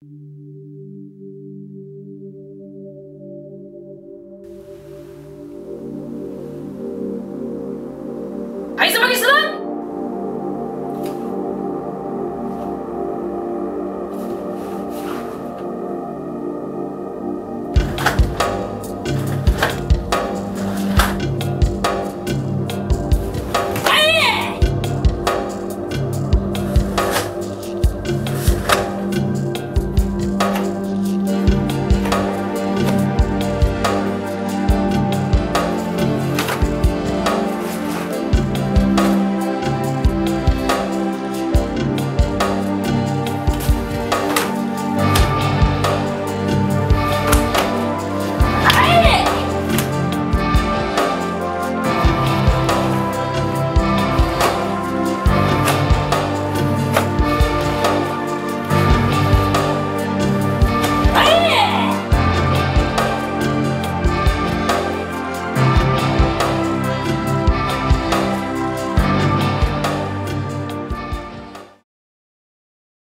you